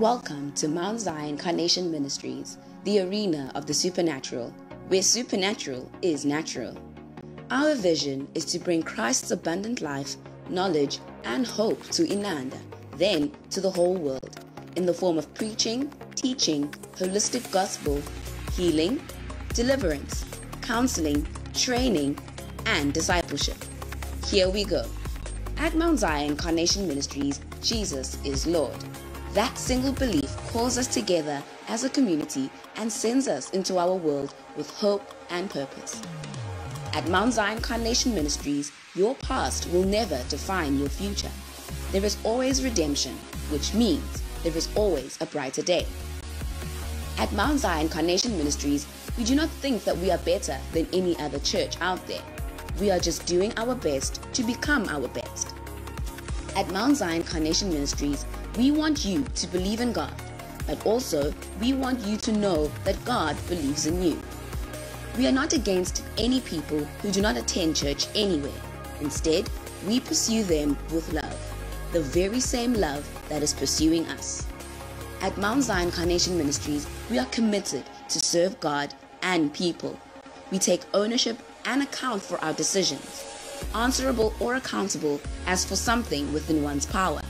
Welcome to Mount Zion Carnation Ministries, the arena of the supernatural, where supernatural is natural. Our vision is to bring Christ's abundant life, knowledge, and hope to Inanda, then to the whole world, in the form of preaching, teaching, holistic gospel, healing, deliverance, counseling, training, and discipleship. Here we go. At Mount Zion Carnation Ministries, Jesus is Lord. That single belief calls us together as a community and sends us into our world with hope and purpose. At Mount Zion Carnation Ministries, your past will never define your future. There is always redemption, which means there is always a brighter day. At Mount Zion Carnation Ministries, we do not think that we are better than any other church out there. We are just doing our best to become our best. At Mount Zion Carnation Ministries, we want you to believe in God, but also we want you to know that God believes in you. We are not against any people who do not attend church anywhere. Instead, we pursue them with love, the very same love that is pursuing us. At Mount Zion Carnation Ministries, we are committed to serve God and people. We take ownership and account for our decisions, answerable or accountable as for something within one's power.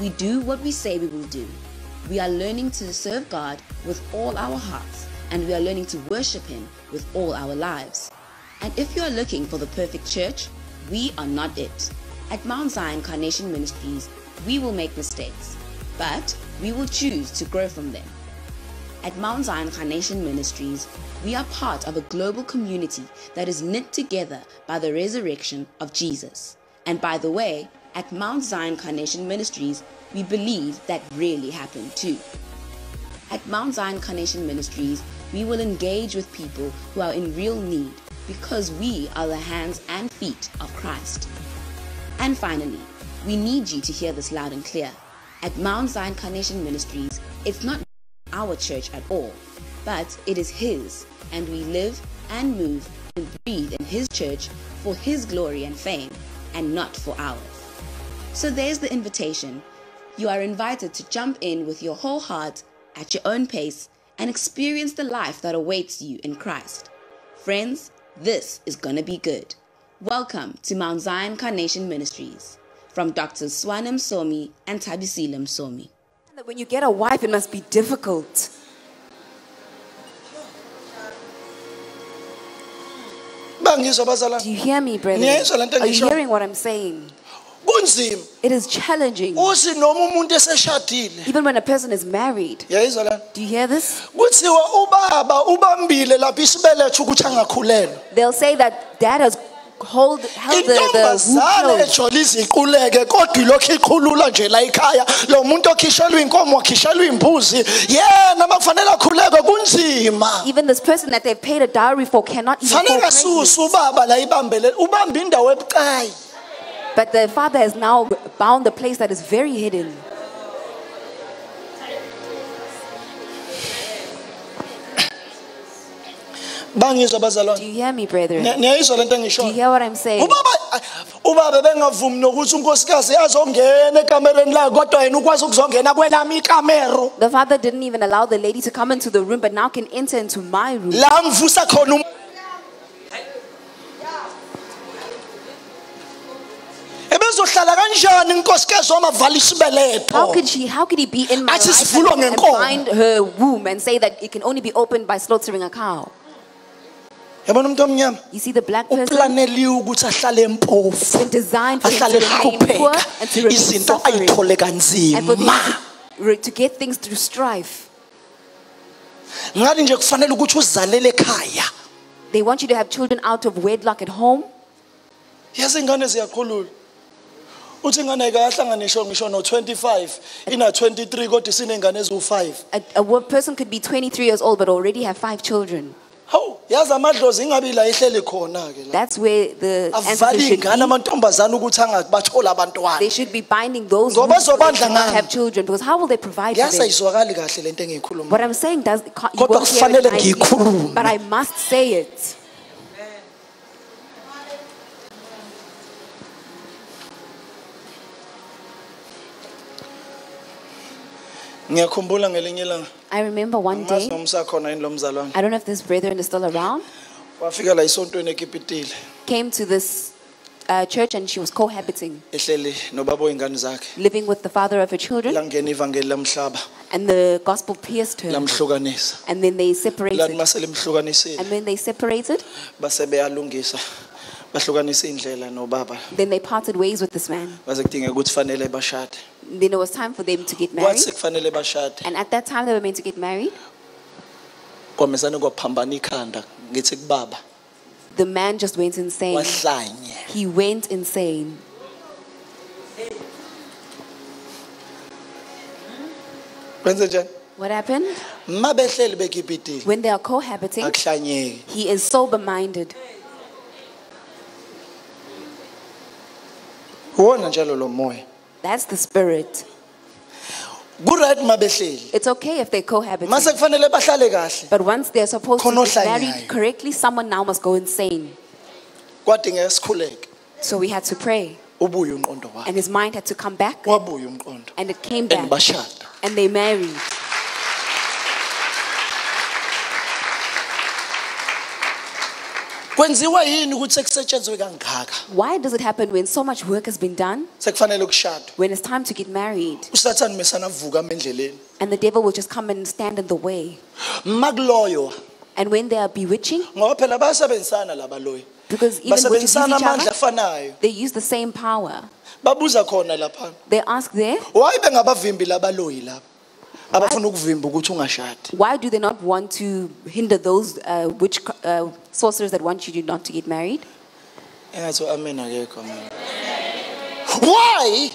We do what we say we will do. We are learning to serve God with all our hearts, and we are learning to worship Him with all our lives. And if you are looking for the perfect church, we are not it. At Mount Zion Carnation Ministries, we will make mistakes, but we will choose to grow from them. At Mount Zion Carnation Ministries, we are part of a global community that is knit together by the resurrection of Jesus. And by the way, at Mount Zion Carnation Ministries, we believe that really happened too. At Mount Zion Carnation Ministries, we will engage with people who are in real need because we are the hands and feet of Christ. And finally, we need you to hear this loud and clear. At Mount Zion Carnation Ministries, it's not our church at all, but it is His, and we live and move and breathe in His church for His glory and fame, and not for ours. So there's the invitation. You are invited to jump in with your whole heart at your own pace and experience the life that awaits you in Christ. Friends, this is gonna be good. Welcome to Mount Zion Carnation Ministries from Drs. Suoane Msomi and Tabisilam Somi. That when you get a wife, it must be difficult. bangizwa bazalwane Do you hear me, brethren? Ngiyezwa lento Are you hearing what I'm saying? Kunzima It is challenging. uthi noma umuntu eseshadile Even when a person is married. yayizwa lana Do you hear this? kuthiwa ubaba ubambile lapho isibeletho ukuthi angakhulelwa They'll say that dad has hold, held the, the intombazane closed. ejwayele iziquleke kodwa ilokhu iqhulula nje la ekhaya lo muntu okhishelwa inkomo wakhishelwa imbuzi yena makufanele akhuleke kunzima Even this person that they've paid a dowry for cannot even fanele fall asuse ubaba la ibambele ubamba indawo ebucayi But the father has now bound the place that is very hidden. bangizwa Do you hear me, brethren? Niyayizwa lento Do you hear what I'm saying? ubaba ubaba bengavumi nokuthi unkosikazi azongena ekamereni layo kodwa yena ukwazi ukuzongena kwelami ikamero The father didn't even allow the lady to come into the room, but now can enter into my room. la ngivusa khona um-, kanjani inkosikazi wamavala isibeletho How could she? How could he be in my Athi life sivulwa and, and ngenkomo. bind her womb and say that it can only be opened by slaughtering a cow? yabona umuntu omnyama You see, the black person uplaneliwe ukuthi ahlale empofu been designed for him ahlale to remain poor and to remain izinto suffering, ayithole and for kanzima him to, re- to get things through strife. ngathi nje kufanele ukuthi uzalele ekhaya They want you to have children out of wedlock at home. yazi ingane ziyaqhulula uthi ingane ayikahlanganisho ngisho no-25 ina-23 kodwa isiney'ngane eziwu-5 A, a person could be 23 years old but already have five children. hawu yazi amadlozi ingabi la ehleli khona-ke la That's where the avale ancestors should iy'ngane be. amantombazane ukuthi angathi bathole They abantwana should be binding those Ngoba wombs so they zobandla have children because how will they provide for yazi them? ayizwakali kahle le nto engiyikhuluma What I'm saying does you Kodwa won't hear it kufanele nicely, ngiyikhulume. but I must say it. Ngiyakhumbula ngelinye ilanga. I remember one day, yini lo mzalwane. I don't know if this brethren is still around, wafika la isontweni ekipitile came to this uh, church and she was cohabiting, ehleli nobaba oyingane zakhe. Living with the father of her children, langena ivangeli lamhlaba. And the gospel pierced her. lamhlukanisa. And then they separated. And when they separated, base beyalungisa bahlukanisa indlela nobaba then they parted ways with this man. baze kudingeka ukuthi fanele bashade Then it was time for them to get married. kwathi sekufanele bashade And at that time, they were meant to get married. kwamesane kwaphambana ikhanda ngithi kubaba The man just went insane. wahlanye He went insane. kwenze njani What happened? When they are cohabiting, akuhlanyeki he is sober minded. Uwona njalo lo moya That's the spirit. kuright ma behleli It's okay if they cohabit. mase kufanele bahlale kahle But once they're supposed to Khona ohlanyayo. married correctly, someone now must go insane. kwadingeka sikhuleke So we had to pray. ubuye umqondo wakhe And his mind had to come back. wabuye umqondo And it came and back. bashada And they married. Kwenziwa yini ukuthi sekusetshenzwe kangaka? Why does it happen when so much work has been done? sekufanele kushadwe When it's time to get married, usathane mesana avuka and the devil will just come and stand in the way. makuloyo And when they are bewitching, ngoba phela bayasebenzisana labaloyi because even with each basebenzisana amandla other, afanayo. they use the same power. babuza khona lapha. They ask there, wayi bengabavimbi labaloyi laba abafuna ukuvimba ukuthi ungashadi why do they not want to hinder those uh, witch uh, sorcerers that want you not to get married? engathi amen akekho mina why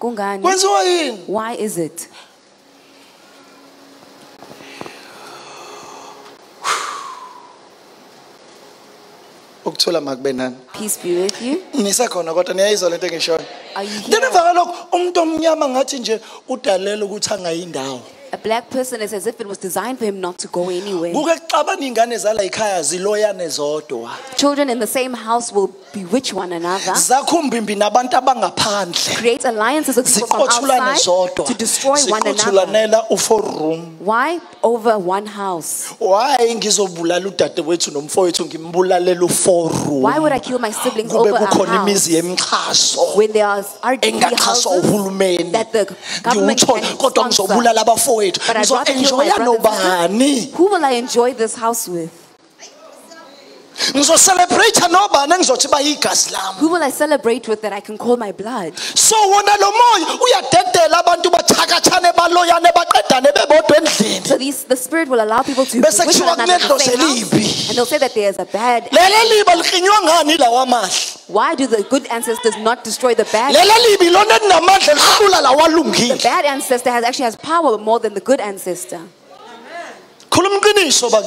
Kungani? kwenziwa yini Why is it? ukuthula makube nani Peace be with you. nisekhona kodwa niyayizwa lento engishoyo ayihiyani ndinivakaloku umuntu omnyama ngathi nje udalela ukuthi angayindawo A black person is as if it was designed for him not to go anywhere. kuke kuxabana iy'ngane zala yikhaya ziloyane zodwa Children in the same house will bewitch one another, zakho umbimbi nabantu abangaphandle create alliances with people from ziqothulane outside zodwa to destroy one another. ziqothulanela u-four room Why? Over one house. why ngizobulala udadewethu nomfowethu ngimbulalela u-four room would I kill my siblings kube over a kukhona house imizi yemxhaso when there are RDP houses uhulumeni that the government Ngiwuthole, can kodwa sponsor? ngizobulala abafowethu But I'd rather kill my ngizo-enjoya brothers and nobani sisters. Who will I enjoy this house with? Ngizocelebrate nobani engizothi bayigazi lami Who will I celebrate with that I can call my blood? so wona lo moya uyadedela abantu bathakathane baloyane baqedane bebodwa endlini these, the spirit will allow people to Bese bewitch kuthiwa one another in the kunedlozi same house, elibi. and they'll say that there's a bad. lele liba likhinywa ngani lawa mahle Why do the good ancestors not destroy the bad? lele libi lona elinamandla lihlula lawalungile Bad ancestor has actually has power more than the good ancestor.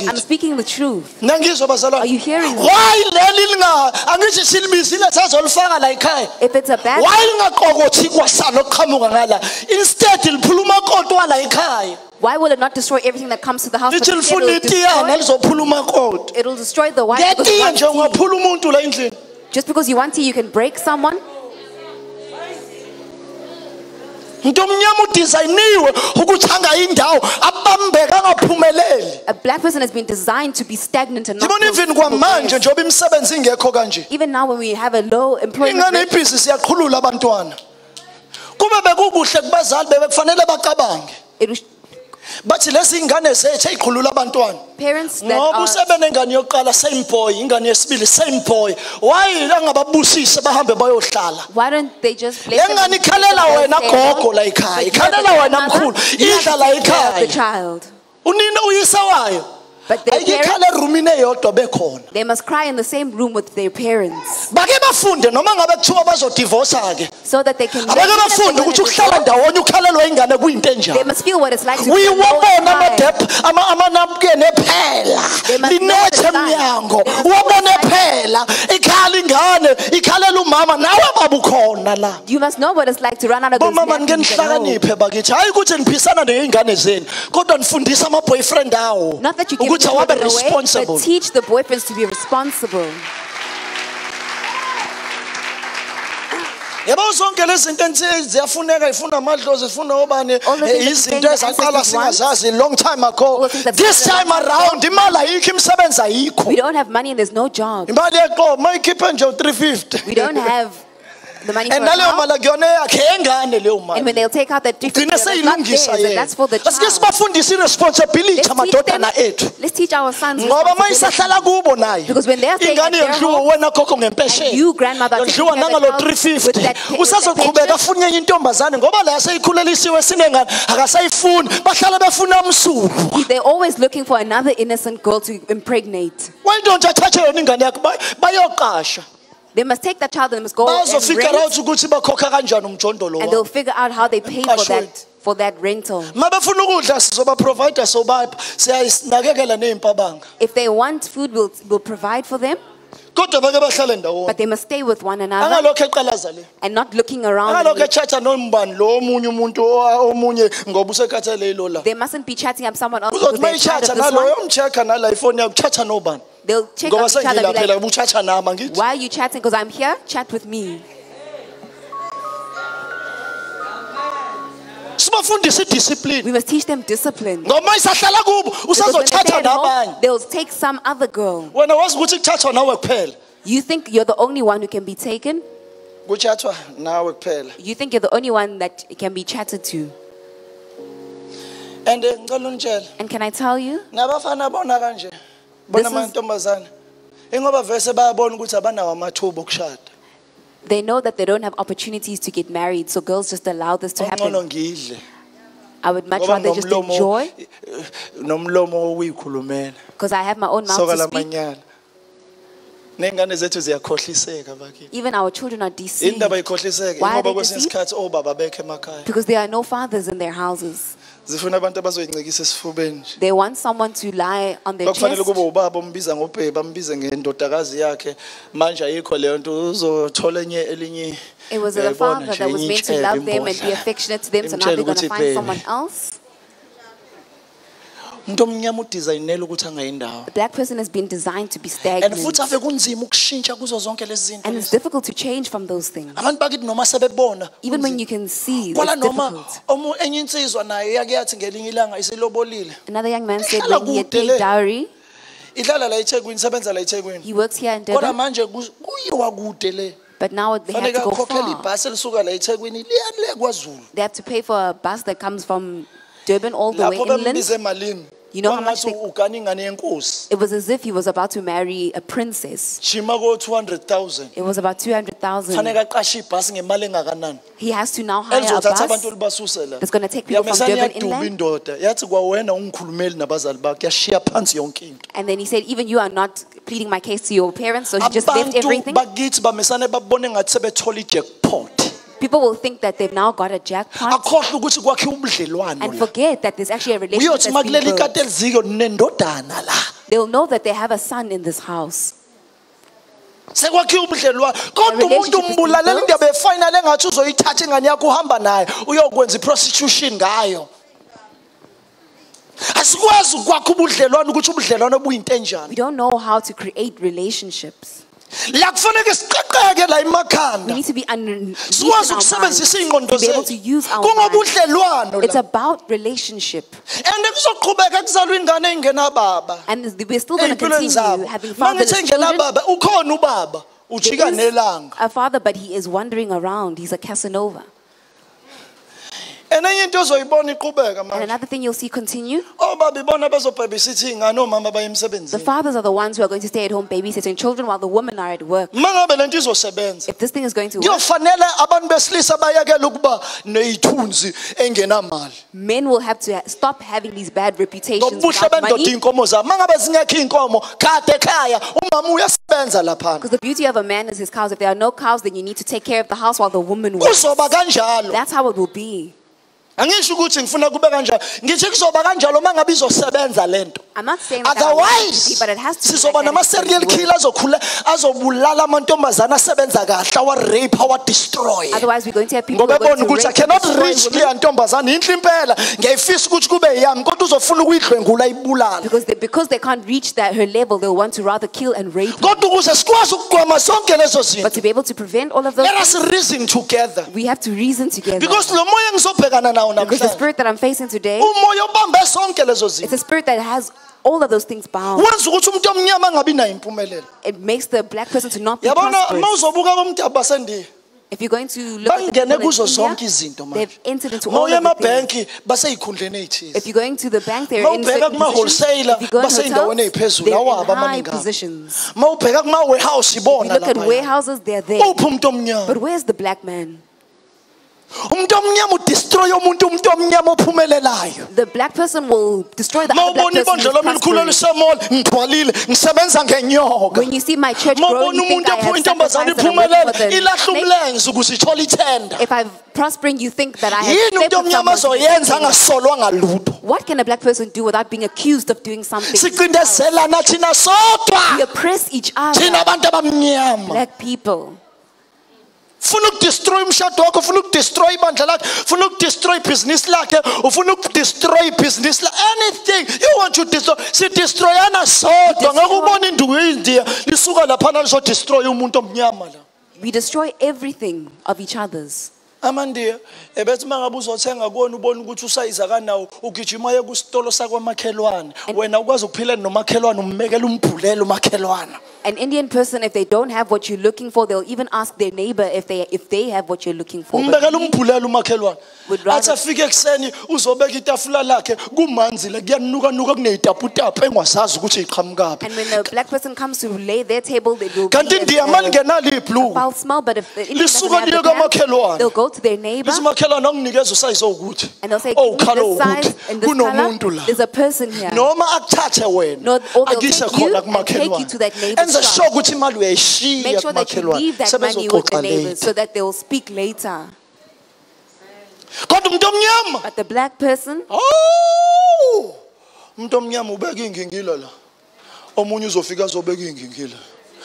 I'm speaking the truth. Are you hearing me? why leli linga angithi silibizile sazolifaka la ekhaya If it's a bad, why lingaqokothi kwasalo okuqhamuka ngala instead liphula umakoti wala why will it not destroy everything that comes to the house? but it'll destroy, it'll destroy the wife. because ngetiye one nje tea. ungaphula umuntu la endlini Just because you want to, you can break someone. A black person has been designed to be stagnant and not. even kwamanje njengoba imisebenzi ingekho kanje? Even now, when we have a low employment rate, ibhizinisi yaqhulula abantwana. Kube bekukuhle kubazali bebekufanele bacabange. It was bathi lezi ingane zethu eyiqhulula abantwana. Ngoba are usebe nengane yokuqala same boy ingane yesibili same boy. Why angababusise bahambe bayohlala? Why don't they just bless Le ngane ikhalela wena gogo oh, la ekhaya, ikhalela wena mkhulu, you have to idla la ekhaya. unina uyise wayo But their parents, ikhale erumini eyodwa bekhona. They must cry in the same room with their parents. Bake bafunde noma ngabe kuthiwa bazodivosa ke so that they can. abake they bafunde wanna ukuhlala ndawonye ukhalelwa ingane kuyinto They enjani must feel what it's like to be alone uyiwabona and cry. amadep amanapukeni ephela. They must know linethe what it's like. emnyango. They must know wabona what it's like. ikhala ingane ikhalela umama. Nawe la. You must know what it's like to run out of those bomama nike napkins at home. nihlakaniphe bakithi. Hayi ukuthi niphisana ney'ngane zenu kodwa nifundisa ama-boyfriend awo. Not that you give ukuthi them responsible but teach the boyfriends to be responsible. yabo zonke lezi zinto enithe ziyafuneka ifuna amadlozi ifuna obani All the eh, things that izinto the ezaqala ancestors want. singazazi long time ago All the things that this the time around imali ayikho imisebenzi ayikho We don't have money and there's no job. imali yeqobo mayikhiphe nje u-350 We don't have the money and naleyo mali akuyona eyakhe engane leyo And when they'll take out that different, gcine that's seyilungisa yena. that's for the asike child. sibafundise i-responsibility Let's teach, amadodana ethu. let's teach our sons ngoba ma responsibility. isahlala kubo naye. Because when they are staying ingane yondliwa wena khokho and you, grandmother, are taking care of nangalo the child with that 350 usazoqhubeka pension. intombazane ngoba la seyikhulelisiwe sinengane akasayifuni. Bahlala befuna msuku They're always looking for another innocent girl to impregnate. wayinto nje athathe yona ingane yakhe? Ba- bayoqasha They must take that child and they must go and rent, out ukuthi bakhokha kanjani umjondolo and they'll figure out how they pay for that for that rental. ma befuna ukudla sizobaprovida sobapha siyayisinakekela ney'mpabanga. If they want food, we'll, we'll provide for them, kodwa bake bahlale ndawonye but they must stay with one another angalokho eqalaza le and not looking around. angalokho and- nombani lo omunye umuntu o- omunye ngoba usekhathele ilo la They mustn't be chatting up someone else because they're tired mayitshatha of this naloyo one. mcheck-a nala ifoni yakho chatha nobani They'll check ngoba each other and be phela like, nama ngithi why are you chatting? Because I'm here, chat with me. Sibafundise idiscipline We must teach them discipline. ngoba isahlala kubo Because when they stay usazothatha nabanye they'll take some other girl. wena wazi ukuthi kuthathwa nawe kuphela You think you're the only one who can be taken? kuthathwa nawe kuphela You think you're the only one that can be chatted to? and ngicela unitshele And can I tell you? nabafana bona kanje bona ingoba vese bayabona ukuthi abanawo amathuba okushada They know that they don't have opportunities to get married, so girls just allow this to happen. I would much rather just enjoy because I have my own mouth to speak. lamanyala ney'ngane zethu ziyakhohliseka bakithi Even our children are deceived indaba Why are they kwesinye deceived? isikhathi obaba bekho emakhaya because there are no fathers in their houses. Zifuna abantu abazoyincikisa esifubeni nje They want someone to lie on their kwakufanele chest. kube ubaba ombiza bambize ngendodakazi yakhe manje ayikho leyo nto uzothola enye elinye It was the father nje, that was enye meant to love them and be imbodla. affectionate to them, so now Imtshele they're going to find someone else. Umuntu omnyama udizayinela ukuthi angayindawo The black person has been designed to be and stagnant. futhi ave kunzima ukushintsha kuzo zonke lezi zinto And it's difficult to change from those things. abantu bakithi noma sebebona Even when you can see, kwala it's noma difficult. omu- enye insizwa nayo yake yathi ngelinye ilanga isilobolile Another young man said when he had paid dowry, la ethekwini isebenza la ethekwini he works here in kodwa Durban, manje ku- kuyiwa kude le but now they have fanele to go akhokhele far. ibhasi elisuka la ethekwini liya le kwazulu They have to pay for a bus that comes from Durban all the way lapho inland. emalini You know how much they- ugana ingane yenkosi It was as if he was about to marry a princess. jima ko-200,000 It was about 200,000. fanele aqashe ibhasi ngemali engakanani He has to now hire a bus. la that's gonna take people from Durban inland. indoda yathi kwawena ungikhulumeli nabazali bakho yashiya phansi yonke into And then he said, even you are not pleading my case to your parents, so he just left everything. Bakithi bamesane babone ngathi sebethola i-jackpot People will think that they've now got a jackpot akhohlwe ukuthi kwakhiwe and forget that there's actually a relationship uyothi that's ma being kuleli built. kati eliziko nendodana la They'll know that they have a son in this house. sekwakhiwe ubudlelwano kodwa umuntu relationship is umbulalela built. indaba efinal engathi uzoyithatha ingane yakho uhamba nayo uyokwenza i-prostitution ngayo asikwazi ukwakha ubudlelwano ukuthi ubudlelwano buyinto We don't know how to create relationships. La siqeqeke la We emakhanda need to be un- sikwazi ukusebenzisa iy'ngqondo to be able to zethu use our kungoba minds. It's about relationship. and kuzoqhubeka kuzalwa ingane ey'ngenababa we're still going to ey'mpilweni continue zabo having ma ngithi fatherless children. engenababa ukhona ubaba ujika nelanga a father, but he is wandering around. He's a Casanova. And enye into ozoyibona iqhubeka And manje another thing you'll see continue oh, obaba ibona bezobhebhisithi iy'ngane omama baye the emsebenzini fathers are the ones who are going to stay at home babysitting children while the women are at work. ma ngabe le nto izosebenza If this thing is going to work, kuyofanele abantu besilisa bayekele ukuba neyithunzi engenamali men will have to ha- stop having these bad reputations ngobuhle without bendoda money. iy'nkomo zabo ma ngabe zingekho iy'nkomo kade ekhaya umama uyasebenza laphana Because the beauty of a man is his cows. If there are no cows, then you need to take care of the house while the woman works. kuzoba kanjalo That's how it will be. Angisho ukuthi ngifuna kube kanjalo ngithi kuzoba kanjalo ma ngabe izosebenza le nto I'm not saying that I want it to otherwise but it has to be sizoba nama-serial in the killer azokhula azobulala amantombazane asebenza kahle awarape awadestroye Otherwise, we're going to have people who ngoba are going ebona to ukuthi i cannot reach leya ntombazane yinhle impela ngiyayifisa ukuthi kube yami kodwa uzofuna ukuyidlwengula ayibulale because they, because they can't reach that her level, they'll want to rather kill and rape. her. kodwa ukuze sikwazi ukugwema sonke lezo zinto But to be able to prevent all of those, let us reason together we have to reason together. because lo moya engizobhekana nawo Because the spirit that I'm facing today, umoya obambe sonke lezo it's a spirit that has all of those things bound. wenza ukuthi umuntu omnyama angabi nayo impumelelo It makes the black person to not be yabona prosperous. uma uzobuka komdabu basendiya If you're going to look at the bangene people kuzo in zonke India, izinto manje they've entered into all uya of the things. emabhenki basey'khundleni ey'thize If you're going to the bank, they're in ubheka certain positions. If you go in basey'ndaweni hotels, ey'phezulu, they're awabo in high amaningi abo. positions. uma ubheka kuma-warehouse If you ibona look at warehouses, they're there. uphi umuntu omnyama But where's the black man? umuntu omnyama udestroye umuntu umuntu omnyama ophumelelayo The black person will destroy the black person who's lami likhulu prospering. elisemall ngigcwalile ngisebenza ngenyoka When you see my church growing, you think I have sacrificed and I'm iphumelele working for the ilahle snake. umlenze ukuze ithole ithenda If I'm prospering, you think that I have yini slept umuntu with someone. azoyenza angasolwa ngalutho What can a black person do without being accused of doing something? We oppress each other, black people. Ufuna ukudestroy umshado wakho ufuna ukudestroy ibandla lakhe ufuna ukudestroy ibhizinisi lakhe ufuna ukudestroy ibhizinisi la anything. You want to destroy sidestroyana sodwa. Ngeke ubone induku ye-india lisuka laphana lizodestroy umuntu omnyama la. We destroy everything of each other's. amandiya ebethi uma ngabe uzothenga kuwona ubone ukuthi usayiza kanawo ugijima ye kusitolo sakwamakhelwane. Wena ukwazi ukuphila nomakhelwane ummekela umbhulele umakhelwane. An Indian person, if they don't have what you're looking for, they'll even ask their neighbor if they if they have what you're looking for. But umbekela we- umbhulele umakhelwane Would rather- afike ekuseni uzobeka itafula lakhe kumanzile kuyanukanuka kuneyitaputapu engasazi ukuthi yiqhamukaphi And when the black person comes to lay their table, they will kanti be a- a- lingenalo ibhluku foul smell. But if the Indian doesn't lisuka have the they'll go to their neighbor lithi makhelwane anginikeza usayize owukuthi and they'll say, oh, "Give me this size and this color. la There's a person here." noma akuthathe wena No, or they'll akise take you khona and take you to that kumakhelwane neighbor's enze sure ukuthi imali uyayishiya Make sure that you kumakhelwane. leave that money with the sebezoxoxa neighbors so that they will speak later. kodwa umuntu omnyama. But the black person, oh! Awu! umuntu omnyama ubeka ingingila la. Omunye uzofika azobeka ingingila.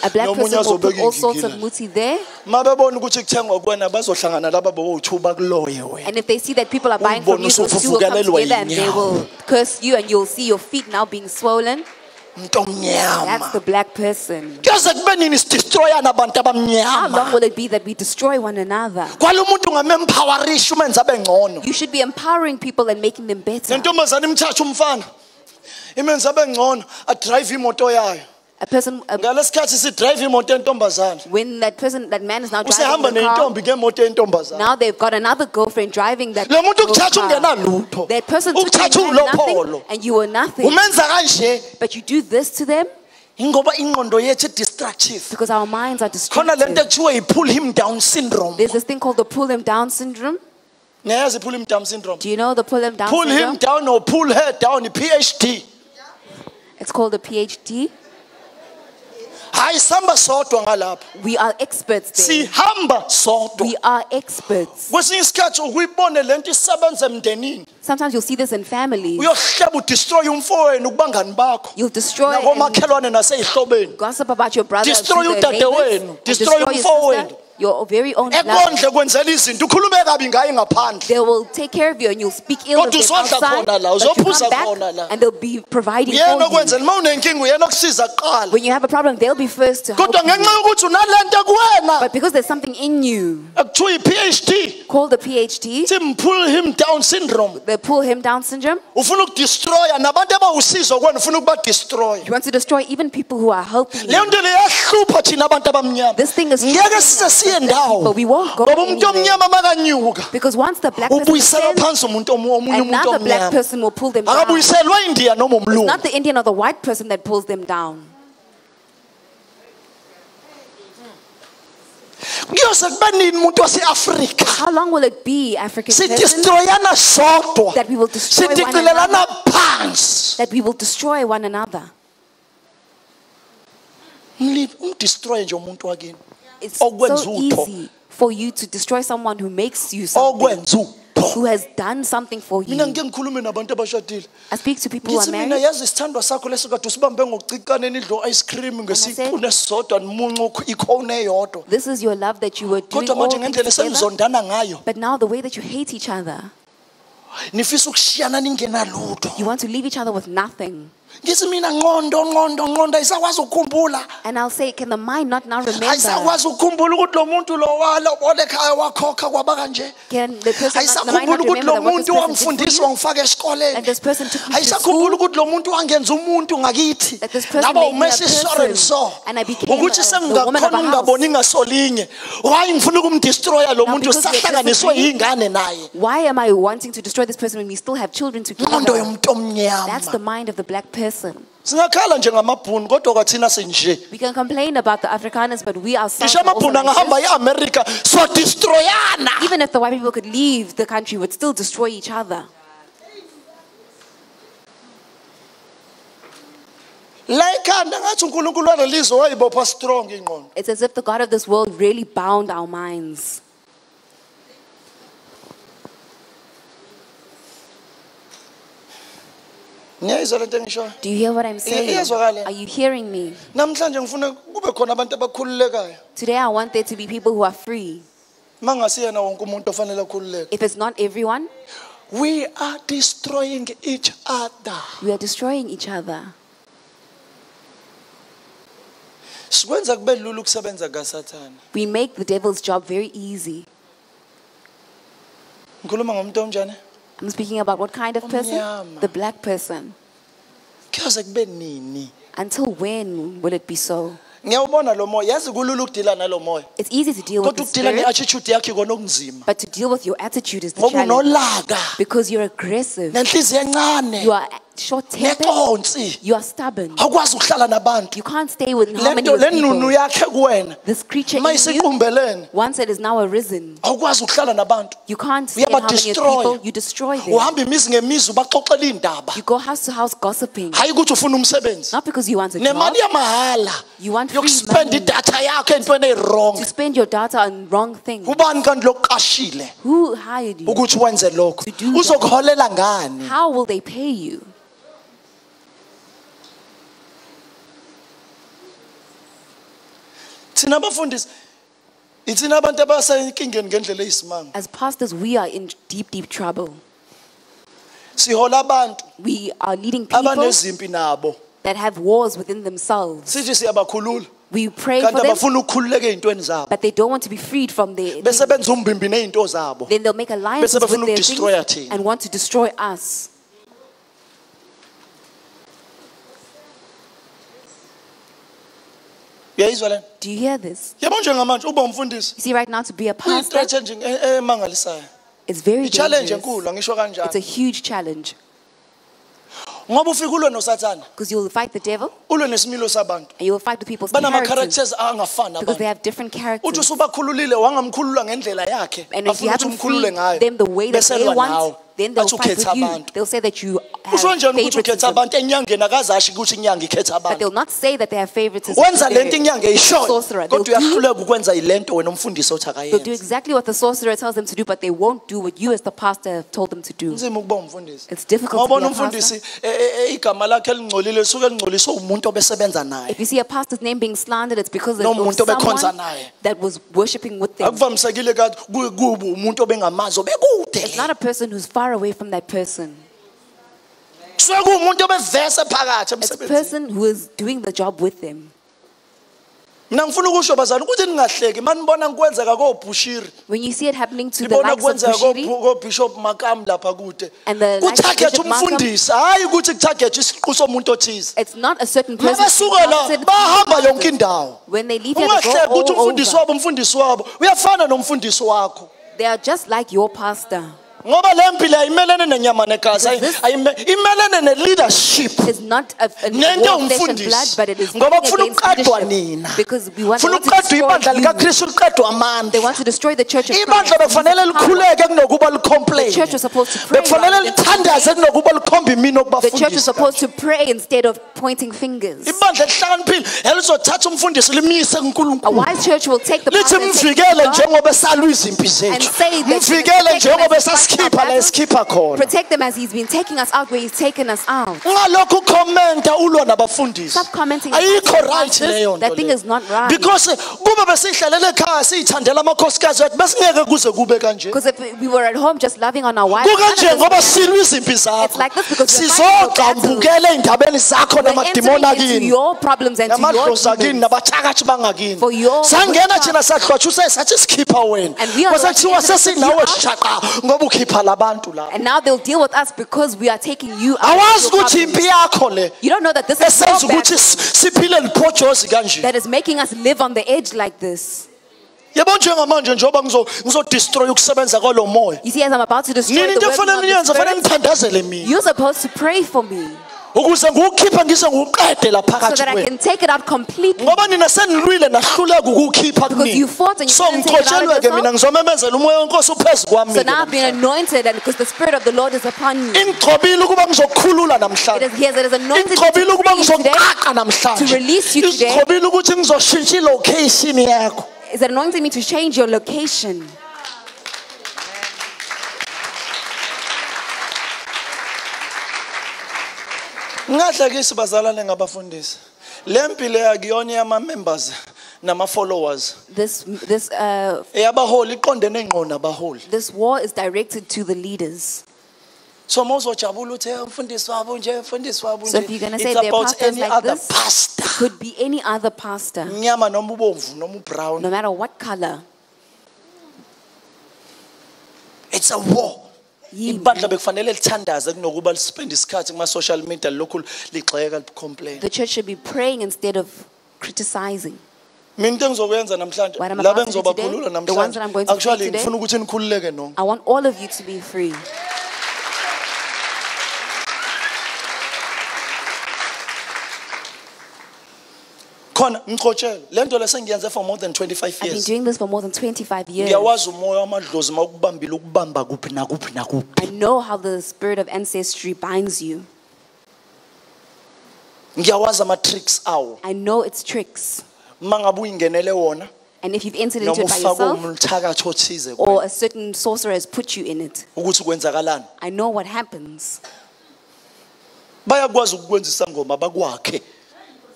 A black person will put all sorts of muti there. ma bebona ukuthi kuthengwa kuwena bazohlangana laba bowu-two bakuloye wena. And if they see that people are buying from you, those two will come together and they will curse you, and you'll see your feet now being swollen. Umuntu That's the black person. kuyoze kube nini sidestroyana abantu How long abamnyama will it be that we destroy one another? kwalo muntu ungamemphawarisha umenze abe ngcono You should be empowering people and making them better. nentombazane imthatha umfana imenze abe ngcono adrayive imoto yayo A person, ngalesi khathi sidrayive imoto yentombazane when that person, that man is now driving the car, neyintombi ngemoto yentombazane now they've got another girlfriend driving that. lo muntu girl's ukuthatha car. ungenalutho That person took you ukuthatha and you had nothing, ulopholo and you were nothing. umenza kanje But you do this to them ingoba ingqondo yethu i-destructive because our minds are khona destructive. ekuthiwa yi-pull him down syndrome There's this thing called the pull them down syndrome. niyayazi i-pull him down syndrome Do you know the pull them down pull him down or pull her down i-phd It's called a PhD. Hayi sihamba sodwa ngalapha We are experts there. sihamba sodwa We are experts. kwesinye isikhathi ukuyibone lento isebenza emndenini Sometimes you'll see this in families. uyohleba udestroye umfowenu kubangani bakho You'll destroy and nakomakhelwane naseyihlobeni gossip about your brother, Destroy udadewenu. Destroy your umfowenu. Your very own ekondle kwenzela izinto ukhulume kabi ngaye ngaphandle. They will take care of you and you'll speak ill of them outside. But you come back and they'll be providing for you. okwenzela uma unenkinga uyena okusiza kuqala. When you have a problem, they'll be first to help you. yokuthi unalento kuwena. But because there's something in you ekuthiwa i-phd called the PhD, pull him down syndrome. the pull him down syndrome, ufuna ukudestroya nabantu abawusizo kwena ufuna ukubadestroya you want to destroy even people who are helping leyo you. nto leyahlupha thina abantu abamnyama. This thing is ngeke size siye But we won't go ngoba umuntu anywhere. omnyama makanyuka Because once the black person ubuyisela descends, phansi umuntu omunye umuntu another black omnyama person will pull them down. akabuyiselwa indiya noma umlungu not the Indian or the white person that pulls them down. kuyoze kube nini umuntu wase-afrika How long will it be, African person, sodwa that we will destroy one sidicilelana another? phansi That we will destroy one another. Mlibi, umdestroye nje umuntu wakini It's so easy for you to destroy someone who makes you something. who has done something for you. ngike ngikhulume nabantu abashadile I speak to people who are married. yazi isithandwa sakho lesikade usibambe ngokucikaneni idlo ice cream ngesipune esisodwa nimuncu ikhone eyodwa This is your love that you were doing all together. But now the way that you hate each other, nifisa ukushiyana ningenalutho you want to leave each other with nothing. Ngithi mina nqondo nqondo nqondo ayisakwazi ukukhumbula And I'll say, can the mind not now remember? ayisakwazi ukukhumbula ukuthi lo muntu lo walobola ekhaya wakhokha kwaba kanje Can the person not, the mind ayisakhumbula not ukuthi remember lo that what this muntu person did you? esikoleni And this person took me to ayisakhumbula school. ukuthi lo muntu wangenza umuntu ngakithi That this person ngaba made me a person. so And I became ukuthi a- the woman of sengingakhona house. ungaboni ngasolinye hayi ngifuna ukumdestroya lo Now, muntu because we are sahlanganiswe different yingane naye Why am I wanting to destroy this person when we still have children ingqondo together? yomuntu That's the omnyama mind of the black person. singakhala njengamabhunu kodwa kwathina senje We can complain about the Afrikaners, but we ourselves ngisho are also amabhunu like angahamba this. e-amerika swadestroyana Even if the white people could leave the country, would still destroy each other. la ekhanda ngathi unkulunkulu walelizwe wayibopha strong ingqondo It's as if the God of this world really bound our minds. Ngiyayizwa lento engishoyo Do you hear what I'm saying? Are you hearing me? namhlanje ngifuna kube khona abantu abakhululekayo Today, I want there to be people who are free. uma wonke umuntu ofanele akhululeke If it's not everyone, we are destroying each other we are destroying each other. sikwenza kube lula ukusebenza kasathane We make the devil's job very easy. ngikhuluma ngomuntu onjani I'm speaking about what kind of oh, person? Omnyama. The black person. kuyoze kube nini Until when will it be so? ngiyawubona lo moya yazi kulula ukudila nalo moya It's easy to deal with kodwa the ukudila spirit, ne-attitude yakho ikona okunzima but to deal with your attitude is the ngoba challenge. unolaka Because you're aggressive, nenhliziyo encane you are short tempered, neconsi you are stubborn. awukwazi ukuhlala nabantu. You can't stay with harmony with people. This creature in you, once it is now arisen, awukwazi ukuhlala nabantu. You can't stay in harmony with people, you destroy them. uhamba imizi ngemizi ubaxoxela iy'ndaba You go house to house gossiping, hayi ukuthi ufuna umsebenzi. Not because you want a job, You want free money. idatha yakho entweni to spend your data on wrong things. ubani kanti lokuqashile Who hired you? ukuthi wenze lokho To do that. How will they pay you? Thina abafundisi ithina abantu abasenkingeni ngendlela eyisimanga As pastors, we are in deep, deep trouble. sihola abantu We are leading people abanezimpi nabo that have wars within themselves. sithi siyabakhulula We pray kanti for them, abafuna ukukhululeka ey'ntweni zabo but they don't want to be freed from their. bese benza umbimbi ney'nto zabo Then they'll make alliances bese with their ukudestroya things thina. and want to destroy us. Uyayizwa Do you hear this? yabo njengamanje uba umfundisi. You see, right now, to be a pastor, eh, eh, emangalisayo. it's very i-challenge dangerous. enkulu angisho It's a huge challenge. Ngoba ufike ulwe nosathana because you'll fight the devil. Ulwe nesimilo sabantu. And you'll fight the people's characters angafani because they have different uthi characters. usubakhululile wangamkhulula ngendlela yakhe. And if you haven't freed them the way that they want, then they'll fight with you. They'll say that you have kusho njani ukuthi ukhetha favoritism. abantu enyangeni akazashi ukuthi inyanga ikhetha But they'll not say that they have favoritism. They're lento inyanga eyishoyo sorcerer. They'll do, uyahluleka ukwenza yilento wena umfundisi othi they'll do exactly what the sorcerer tells them to do, but they won't do what you as the pastor have told them to do. nzima ukuba umfundisi It's difficult to be a pastor. umfundisi igama lakhe elingcolile lisuke lingcoliswe umuntu obesebenza naye If you see a pastor's name being slandered, it's because No of obekhonza someone that was worshiping with them. akuvamisekile kade ku- kubo umuntu obengamazi obekude It's not a person who's far away from that person. kusuke kuwumuntu obevese phakathi It's a person who is doing the job with them. mina ngifuna ukusho bazali ukuthi ningahleki manibona kwenzeka kobhushiri When you see it happening to the likes of kwenzeka Bushiri, kobishop makam lapha kude And the likes of Bishop Makamu- umfundisi hhayi ukuthi kuthagethe isiqu somuntu othize it's not a certain person. mabasuka la targeted bahamba people. yonke indawo When they leave here, they go all over. wabo umfundisi wabo uyafana nomfundisi wakho They are just like your pastor. Ngoba le mpilo ayimelene nenyama negazi imelene ne-leadership. not a, a nento war of flesh and blood, but it is ngoba kufuna against ukuqedwa leadership. nina. Because we want, funa want to ukuqedwa destroy ibandla likakristu liqedwa They want to destroy the church of ibandla Christ. bekufanele likhuleke kunokuba The church was supposed to pray bekufanele rather than lithandaze kunokuba likhombe imini The church is supposed to pray instead of pointing fingers. elihlakaniphile elizothatha umfundisi limise A wise church will take the lithi pastor and take it to mvikele njengoba esalwa izimpi zethu and say that mvikele njengoba as a esikhipha la esikhipha khona Protect them as He's been taking us out where He's taken us out. ngalokhu commenta ulwa nabafundisi. Stop commenting ayikho right leyo That thing is not right. because eh, kube besihlalele ekhaya siyithandela amakhosikazi wethu besingeke kuze kube kanje. Because if we were at home just loving on our wives, kukanje ngoba would izimpi It's zakho like this because we're fighting your ey'ndabeni zakho namadimoni into akini. your problems and to your namadlozi akini nabathakathi bangakini. For your sangena thina sahlwathuse sathi sikhipha wena. And we are kwase rushing kuthiwa into this sesinawe shaqa ngoba ukhipha labantu laba And now they'll deal with us because we are taking you out. awazi ukuthi impi yakho le You don't know that this is esenza ukuthi siphile liphojozi kanje. that is making us live on the edge like this. yebo njengamanje njengoba ngizodestroy ukusebenza kwalo moya. You see, as I'm about to destroy nini the into efanele niyenze? Fanele spirit, mina you're supposed to pray for me ukuze ngiwukhipha ngise ngiwuqede la so that I can take it out completely. ngoba nina senilwile nahluleka ukuwukhipha Because you fought and you so it ngixotshelwe-ke mina ngizomemezela umoya wenkosi uphezu kwami So now I've been anointed, and because the Spirit of the Lord is upon me, ingigcobile ukuba ngizokukhulula it namhlanje is He has anointed me ingigcobile to ukuba free you today. ngizoqaqa namhlanje to release you today. ingigcobile ukuthi ngizoshintsha ilocation yakho Is anointing me to change your location. Bazalane ngabafundisi. Le mpilo yakuyona yama-members nama-followers. This this uh, eyabaholi iqondene ngqo nabaholi this war is directed to the leaders. so uma uzojabula uthi "Eh, umfundisi wabo nje umfundisi wabo So nje. if you're gonna say they're about pastors any like other this, pastor. Could be any other pastor, mnyama noma ubomvu noma ubrown. No matter what color. it's a war. Ibandla bekufanele lithandaze kunokuba lispende isikhathi kuma-social media lokhu ligxeka licomplain The church should be praying instead of criticizing. mina into engizokwenza namhlanje What laba about to do today, engizobakhulula the ones that I'm going namhlanje actually ngifuna ukuthi nikhululeke nonke I want all of you to be free. Khona le nto lesengiyenze for more than 25 I've been years doing this for more than 25 years. ngiyawazi umoya wamadlozi uma ukubambile ukubamba kuphi nakuphi nakuphi I know how the spirit of ancestry binds you. ngiyawazi ama-tricks awo I know its tricks. uma ngabe uyingenele wona And if you've entered into noma it by ufake yourself, umthakathi othize or a certain sorcerer has put you in it, ukuthi kwenzakalani I know what happens. bayakwazi ukukwenza isangoma bakwakhe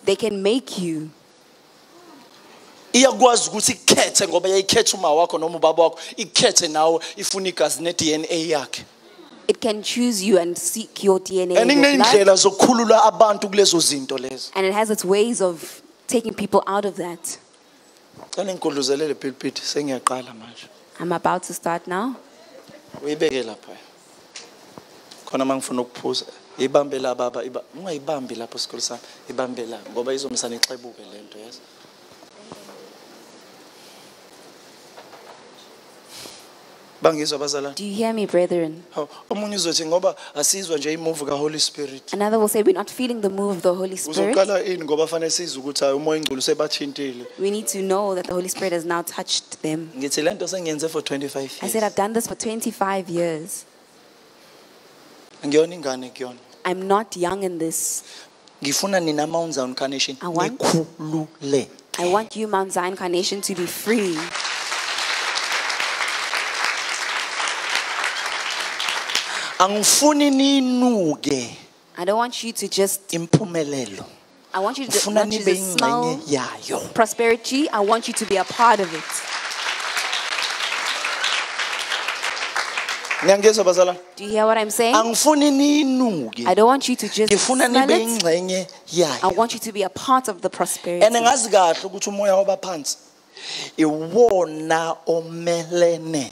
They can make you. iyakwazi ukuthi ikhethe ngoba yayikhethe uma wakho noma ubaba wakho ikhethe nawe ifuna igazi ne-dna yakhe It can choose you and seek your DNA. and and your blood, kuney'ndlela zokukhulula abantu kulezo zinto lezo and it has its ways of taking people out of that. cale ngigudluzelele pulpit sengiyaqala manje I'm about to start now. uyibeke lapha khona uma ngifuna ukuphuza baba iba- ungayibambi lapho sami ngoba izomisa nixebuke le nto yes bangizwa abazalwane Do you hear me, brethren? Omunye uzothi ngoba asizwa nje imuvu kaholy spirit Another will say, We're not feeling the move of the Holy Spirit. uzoqala ini ngoba fanele sizwe ukuthi hayi umoya sebathintile We need to know that the Holy Spirit has now touched them. ngithi le nto sengiyenze for 25 I said, I've done this for 25 years. ngiyona ingane kuyona I'm not young in this. ngifuna nina mount zion carnation I want- I want you, Mount Zion Carnation, to be free. angifuni ninuke I don't want you to just, impumelelo I want you to ngifuna not you nibe to smell yayo prosperity. I want you to be a part of it. Do you hear what I'm saying? angifuni ninuke I don't want you to just ngifuna nibe it. I want you to be a part of the prosperity. and ngazi kahle ukuthi umoya wabaphansi iwona omelene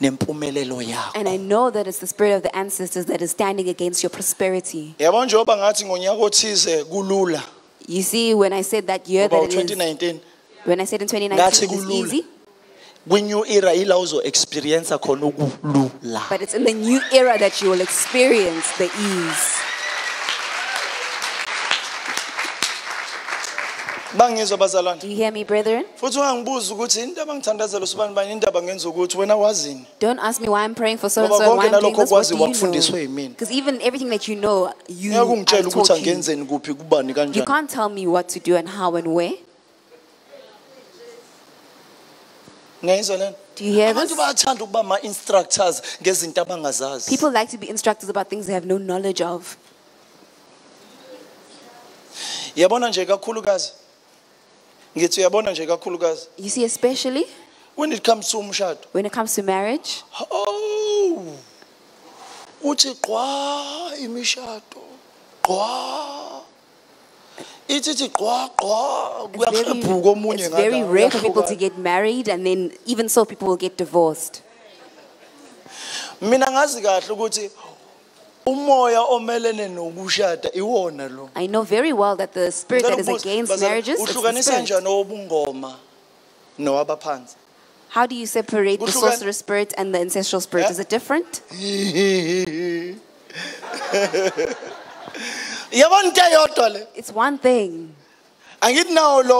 nempumelelo yakho And I know that it's the spirit of the ancestors that is standing against your prosperity. yabo njengoba ngathi ngonyaka othize kulula You see, when I said that year that it is, 2019 when I said in 2019 it's easy, era ila khona ukulula but it's in the new era that you will experience the ease. bangizwa bazalwane Do you hear me, brethren? futhi ungangibuza ukuthi indaba ngithandazela usibani bani indaba ngenza ukuthi wena wazini Don't ask me why I'm praying for so and Ngoba so and why konke I'm doing nalokho this. What okwazi do you wakufundiswe know? yimina. Because even everything that you know, you ngeke ungitshele I've ukuthi taught you. angenzeni kuphi kubani You kanjani can't tell me what to do and how and where. Ngiyayizwa lena Do you hear abantu this? bayathanda ukuba ama-instructors ngezinto abangazazi. People like to be instructors about things they have no knowledge of. yabona nje kakhulukazi? Ngithi uyabona nje kakhulukazi? You see, especially when it comes to umshado. when it comes to marriage, oh! Uthi qwa imishado qwa ithi ithi qwa qwa it's very, it's very rare for people to get married, and then even so, people will get divorced. mina ngazi kahle ukuthi umoya omelene nokushada iwona lo I know very well that the spirit that is against marriages is the uhlukanisa spirit. njani How do you separate the sorcerer's spirit and the ancestral spirit? Is it different? yabona into eyodwa le It's one thing. angithi nawo lo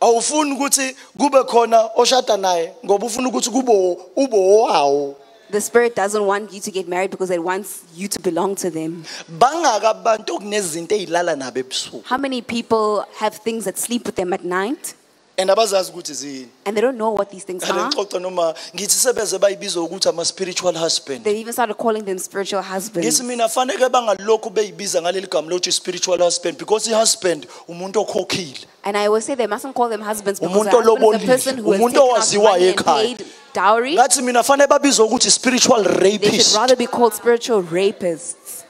awufuni ukuthi kube khona oshada naye ngoba ufuna ukuthi kube ube owawo The spirit doesn't want you to get married because it wants you to belong to them. bangaka abantu okunezinto ey'lala nabo ebusuku How many people have things that sleep with them at night and abazazi ukuthi ziyini and they don't know what these things are? ngixoxa noma ngithi sebeze bayibiza ukuthi ama-spiritual husband They even started calling them spiritual husbands. ngithi mina faneke bangalokhu beyibiza ngaleli gama lokuthi spiritual husband because i-husband umuntu okhokhile And I always say they mustn't call them husbands because a husband is a person who has umuntu owaziwayo money and ekhaya. paid dowry. ngathi mina fanele babizwe ukuthi spiritual They should rapist rather be called spiritual rapists.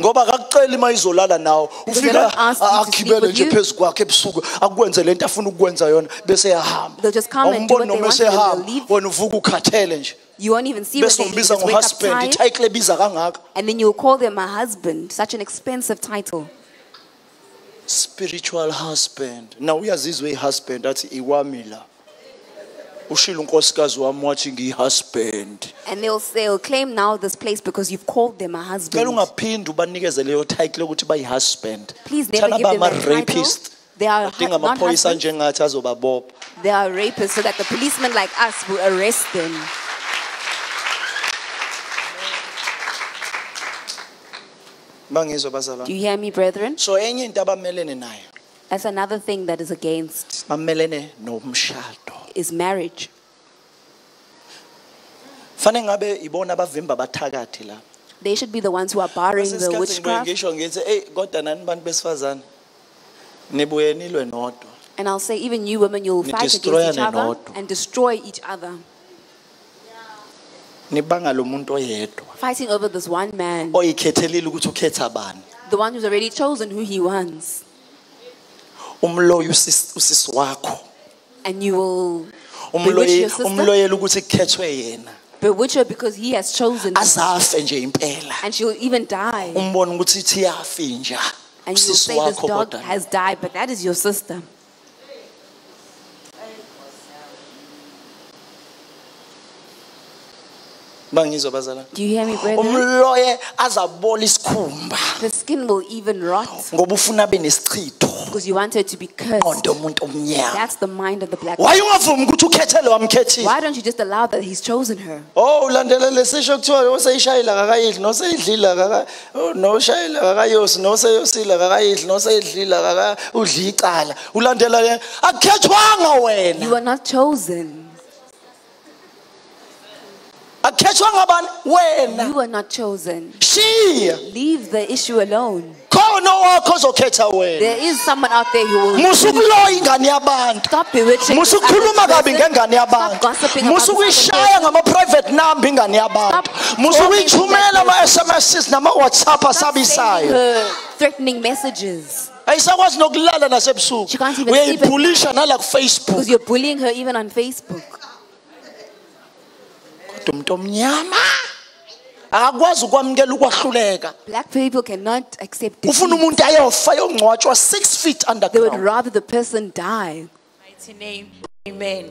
Ngoba akakuceli uma izolala they ufika don't ask you a- to sleep akhibele nje phezu kwakhe ebusuku akwenze lento afuna ukukwenza yona bese yahamba. Just come and do Awumboni noma want to do, esehamba, wena uvuka ukhathele nje. You won't even see bese they wake up tired, ititle ebiza kangaka. And then you'll call them a husband. Such an expensive title. spiritual husband. Na uyazizwe i-husband athi iwami la ushilo unkosikazi wami wathi ngiyi-husband And they'll, they'll claim now this place because you've called them a cela husband. ungaphindi ubanikeze leyo title yokuthi bayi-husband Please never give them that title. bama-rapist They are adinga not amaphoyisa husbands. njengathi azobabopha They are rapists so that the policemen like us will arrest them. bangizwa Do you hear me, brethren? so enye into abamelene nayo That's another thing that is against bamelene nomshado is marriage. fanele ngabe ibona abavimba abathakathi la They should be the ones who are barring the Ngesikhathi witchcraft. ngisho ngithi eyi kodwa nani bantu besifazane nibuye nilwe nodwa And I'll say, even you women, you'll fight against each other nodwa. and destroy each other, nibanga lo muntu oyedwa fighting over this one man, oyikhethelile ukuthi ukhetha bani the one who's already chosen who he wants. Umloyi usis- usisi wakho. And you will bewitch umloyi your sister, umloyela ukuthi kukhethwe yena. Bewitch her because he has chosen azafe nje impela. And she'll even die. umbone ukuthi ithi yafinja And you'll say this dog has died, but that is your sister. Do you hear me, brethren? umloye azabola isikhumba The skin will even rot ngoba ufuna abe nesichitho because you want her to be cursed. onto umuntu omnyama That's the mind of the black. waye ungavumi ukuthi ukhethele wamkhethile Why don't you just allow that he's chosen her? Oh ulandela lesisho kuthiwa oseyishayila kakayidli noseyidlila kaka oh, noshayila kakayosi noseyosila kakayidli noseyidlila kaka udli icala ulandela le akukhethwanga You are not chosen. Akukhethwanga bani wena. You are not chosen. shiya Leave the issue alone. khona owakho ozokhetha wena. There is someone out there who will musukuloya ingane yabantu. Stop bewitching. this other kabi person. ngengane Stop yabantu. gossiping about this other musukuyishaya ngama-private number ingane yabantu. Stop musukuyithumela tormenting that ama-sms nama-whatsapp Stop sending asabisayo. her threatening messages. Ayisakwazi nokulala nasebusuku. She can't even sleep at uyayibhulisha nala kufacebook. Because you're bullying her even on Facebook. Kodwa umuntu omnyama akakwazi ukwamukela ukwahluleka Black people cannot accept ufuna defeat. umuntu ayofa yongcwatshwa six feet They would underground rather the person die. mighty name. Amen.